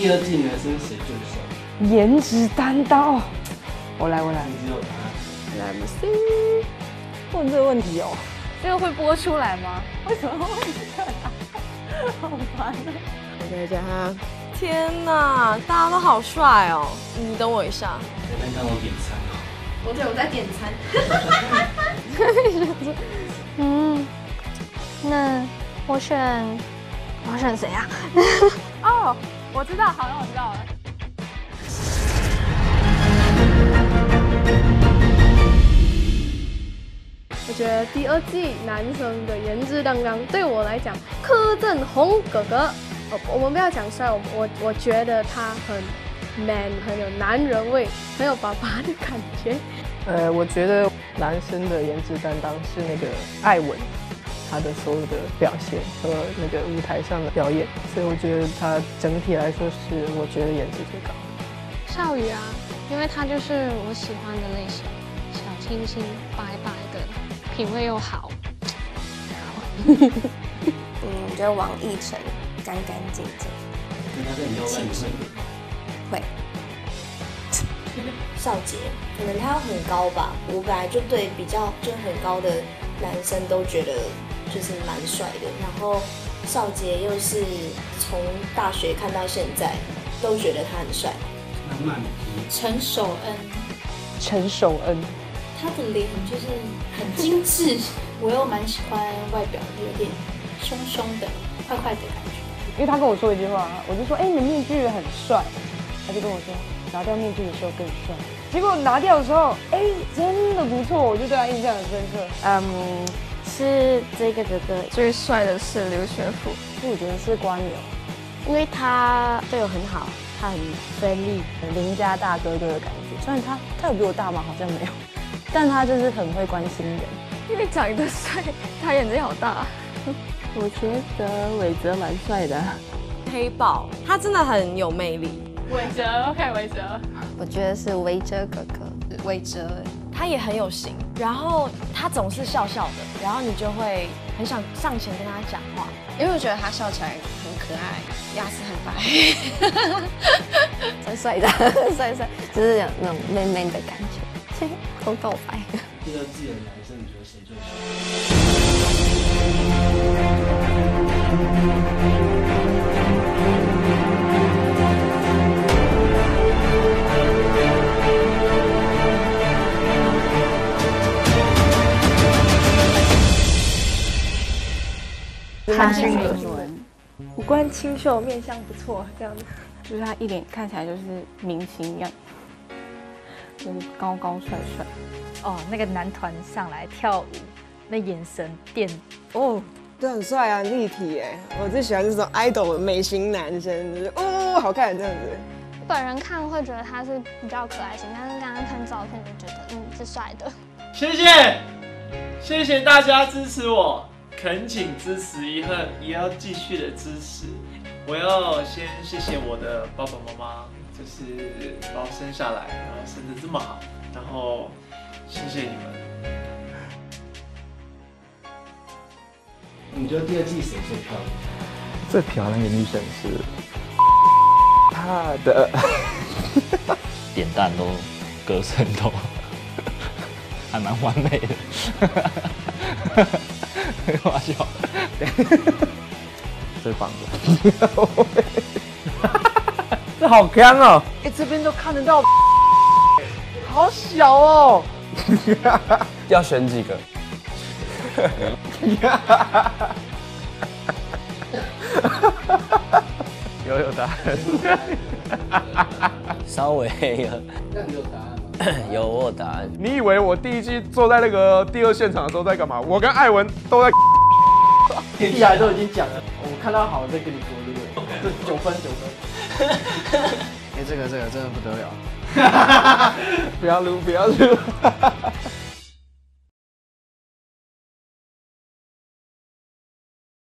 第二季男生谁最帅？颜值担当哦，我来我来，你只有答案。来不及问这个问题哦，这个会播出来吗？为什么问这个？好烦啊！我看一下哈，天哪，大家都好帅哦！你等我一下，随便看我点餐哦。我 对我在点餐。嗯，那我选，我选谁啊？哦，我知道，好像我知道了。我觉得第二季男生的颜值担当，对我来讲，柯震宏哥哥，呃，我们不要讲帅，我我我觉得他很 man，很有男人味，很有爸爸的感觉。呃，我觉得男生的颜值担当是那个艾文，他的所有的表现和那个舞台上的表演，所以我觉得他整体来说是我觉得颜值最高。少宇啊，因为他就是我喜欢的类型，小清新、白白的，品味又好。嗯，我觉得王奕晨干干净净，跟他在你要外你会会。少杰，可能他很高吧，我本来就对比较就很高的男生都觉得就是蛮帅的，然后少杰又是从大学看到现在都觉得他很帅。满满皮。陈守恩，陈守恩，他的脸就是很精致，我又蛮喜欢外表有点凶凶的、快快的感觉。因为他跟我说一句话，我就说，哎、你的面具很帅，他就跟我说，拿掉面具的时候更帅。结果拿掉的时候，哎、真的不错，我就对他印象很深刻。嗯，是这个哥哥最帅的是刘学富，我觉得是关友，因为他对我很好，他很 friendly，邻家大哥哥的感觉。虽然他他有比我大吗？好像没有，但他就是很会关心人。因为长得帅，他眼睛好大。我觉得伟泽蛮帅的。黑豹，他真的很有魅力，伟泽，OK，伟泽。我觉得是维哲哥哥，韦哲，他也很有型，然后他总是笑笑的，然后你就会很想上前跟他讲话。因为我觉得他笑起来很可爱，牙齿很白，帅帅的，帅帅，就是有那种 man man 的感觉，偷告白。第二季的男生你觉得谁最帅？潘金伦，五官清秀，面相不错，这样子。就是他一脸看起来就是明星一样，就是高高帅帅。哦，那个男团上来跳舞，那眼神电哦，这很帅啊，立体哎，我最喜欢这种 idol 美型男生，就是哦，好看这样子。本人看会觉得他是比较可爱型，但是刚刚看照片就觉得，嗯，是帅的。谢谢，谢谢大家支持我，恳请支持以后，也要继续的支持。我要先谢谢我的爸爸妈妈，就是把我生下来，然后生的这么好，然后谢谢你们。你觉得第二季谁最漂亮？最漂亮的女生是她的 点赞都歌声都还蛮完美的，很好笑。最棒的，这好干哦！哎，这边都看得到，好小哦。要选几个？有有答案，稍微有，那你有答案吗？有我有答案。你以为我第一季坐在那个第二现场的时候在干嘛？我跟艾文都在。一来都已经讲了，我看到好再跟你说，对不对？这九分九分。哎，这个这个真的不得了，不要撸不要录。